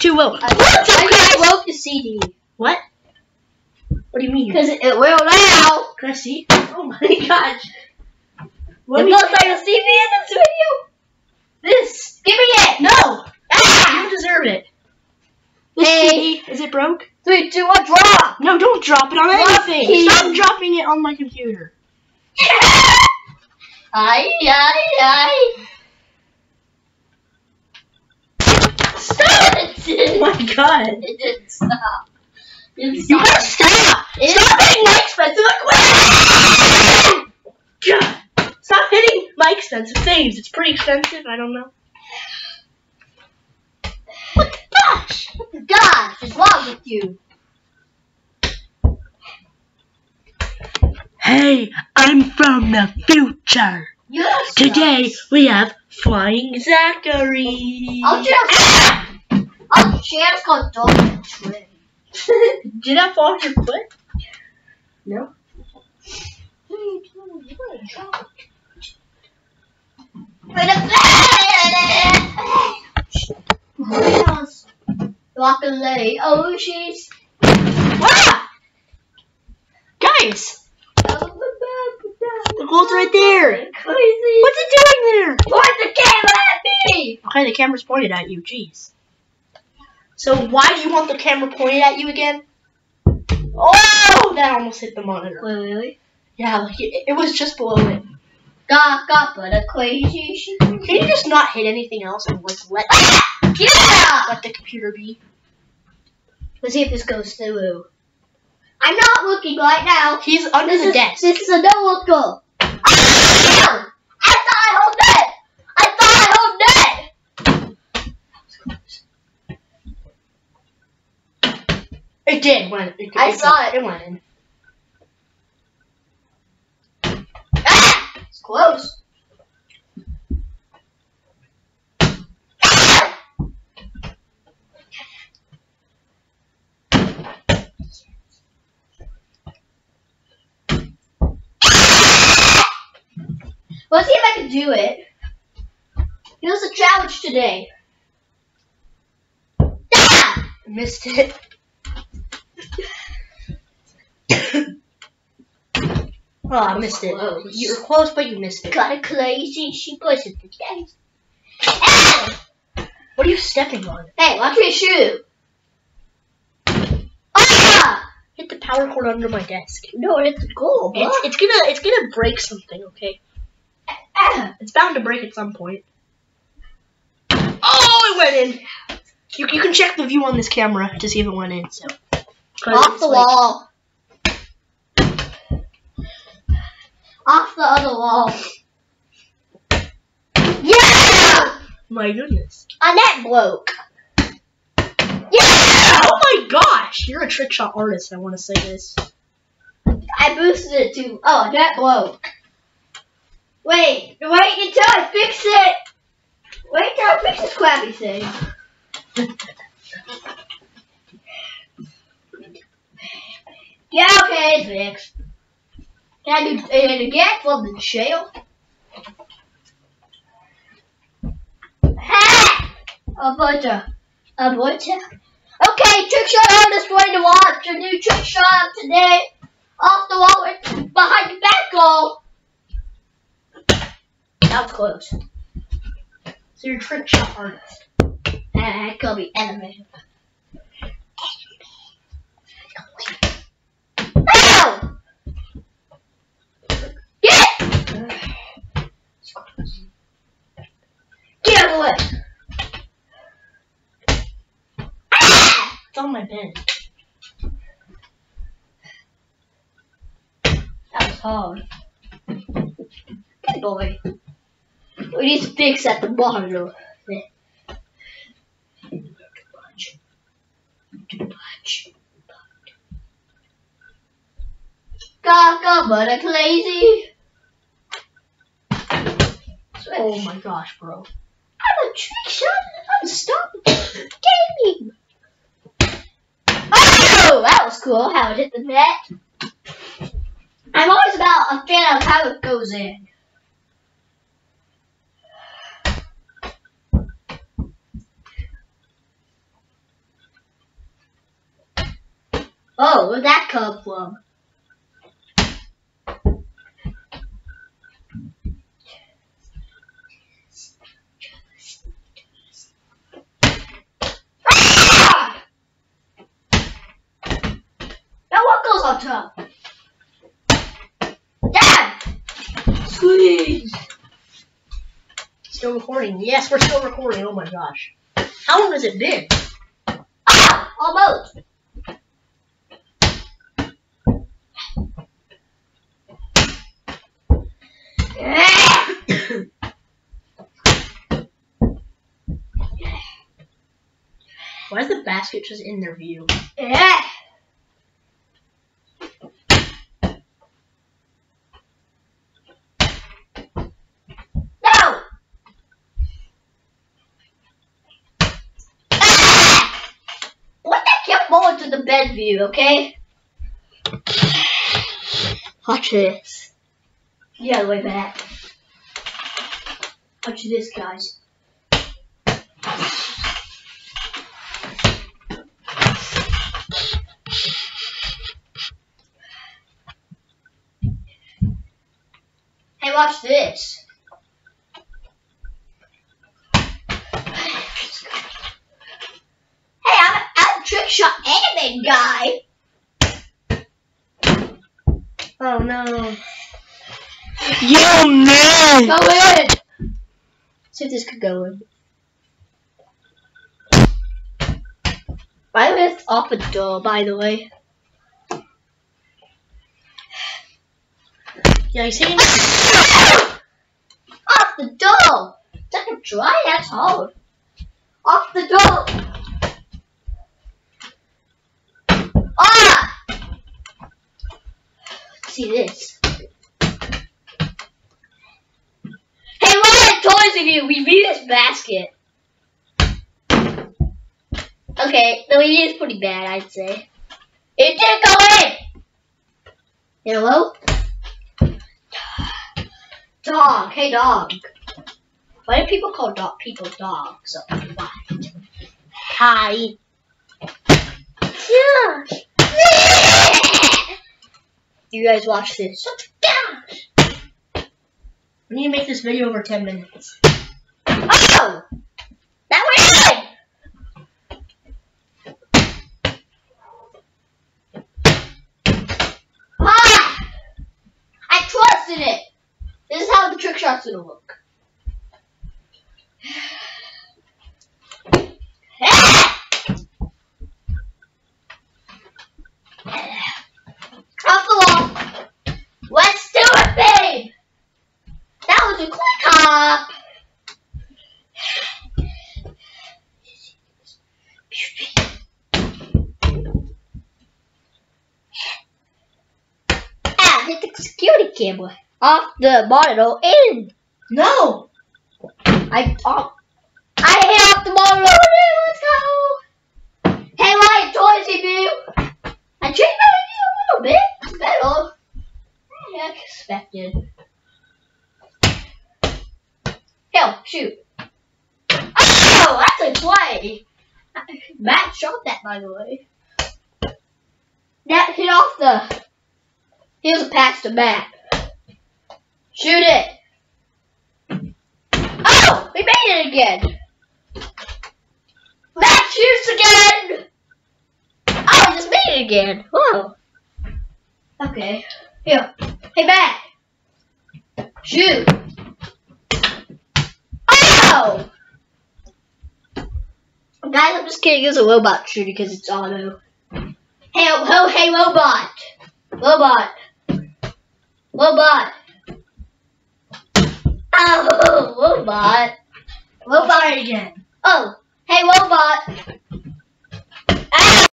too low. I, I broke the CD. What? What do you mean? Because it, it will now. Can I see? Oh my gosh. What It looks like a CD in this video. This. Give me it. No. Ah! You deserve it. This Hey. CD, is it broke? Three, two, one, drop. No, don't drop it on Drop anything. it. Stop dropping it on my computer. Aye, aye, aye. It! Oh my god. It didn't stop. It didn't You stop. gotta stop. It- Stop hitting my expensive equipment. God. Stop hitting my expensive things. It's pretty expensive. I don't know. What the gosh? What the gosh is wrong with you? Hey, I'm from the future. You Today we have Flying Zachary. I'll just. Ah! I'll just go dog tree. Did that fall on your foot? No. Broccoli. Oh, she's. Ah! Guys, the gold's right there. Crazy. What's it doing there? Point the camera at me. Okay, the camera's pointed at you. Jeez. So why do you want the camera pointed at you again? Oh, that almost hit the monitor. Wait, wait, wait. Yeah, like it, it was just below it. Got, got, but a crazy shit. Can you just not hit anything else and like let Yeah! let the computer be? Let's see if this goes through. I'm not looking right now. He's under This the is, desk. this is a no looker. Ah! I thought I hold that. I thought I hold that. It did when it, I saw it. It went in. Ah! It's close. Ah! Let's see if I can do it. Here's a challenge today. Ah! Missed it. Oh, I missed it. Close. You were close, but you missed it. Kinda crazy. She pushes the gas. Ah! What are you stepping on? Hey, watch me shoot. Ah! Hit the power cord under my desk. No, it's gold. It's, it's gonna it's gonna break something. Okay, Ah! it's bound to break at some point. Oh, it went in. You, you can check the view on this camera to see if it went in. So Off the like- wall. Off the other wall. Yeah! My goodness. A net bloke. Yeah! Oh my gosh, you're a trick shot artist. I want to say this. I boosted it to. Oh, that bloke. Wait, wait until I fix it. Wait until I fix this crappy thing. Yeah, okay, it's fixed. Can I again from the jail? Ha! A bunch of, a bunch of. Okay, trick shot artist ready to watch a new trick shot today. Off the wall behind the back goal. That was close. So you're trick shot artist. It could be animated. Ow! Get it! Of! Ah! It's on my bed. That was hard. Good boy. We need to fix at the bottom though. Gaga, but a lazy. Oh my gosh, bro. I'm a trick shot. Stop gaming. Oh, that was cool. How it hit the net. I'm always about a fan of how it goes in. Oh, where'd that come from? Top? Dad! Squeeze! Still recording. Yes, we're still recording. Oh my gosh. How long has it been? Ah! Almost! Why is the basket just in their view? Yeah. No. Ah! What that kept going to the bed view, okay? Watch this. Yeah, way back. Watch this, guys. Hey, watch this. Hey, I'm, I'm a trick shot anime guy. Oh no. Yo, man! Go in. See if this could go in. By the way, it's off a door, by the way. Yeah, you see? Off the door! That can dry, that's hard. Off the door! Ah! Let's see this. Hey, what are toys of you? We need this basket. Okay, the lady is pretty bad, I'd say. It didn't go in! Hello? Dog, hey dog. Why do people call dog people dogs? Oh, why? Hi. Yeah. You guys watch this. We need to make this video over 10 minutes. Oh! That went in! Ah! I trusted it! This is how the trick shot's gonna look. Ah! Off the wall! Let's do it, babe! That was a quick hop! Ah, hit the security camera off the monitor in. No! I off. I hit off the monitor. Let's go. Hey, Lion Toys review. I changed my review a little bit. Better. Hmm, I expected. Hell, shoot. Oh, that's a play. Matt shot that, by the way. That hit off the. Here's a pass to Matt. Shoot it. Oh, we made it again. Matt shoots again. Oh, I just made it again. Whoa. Okay. Here. Hey, Matt. Shoot. Oh! Guys, I'm just kidding. It's a robot shooting because it's auto. Hey, oh, oh, hey, robot. Robot. Robot. Oh, robot. Robot again. Oh, hey, robot.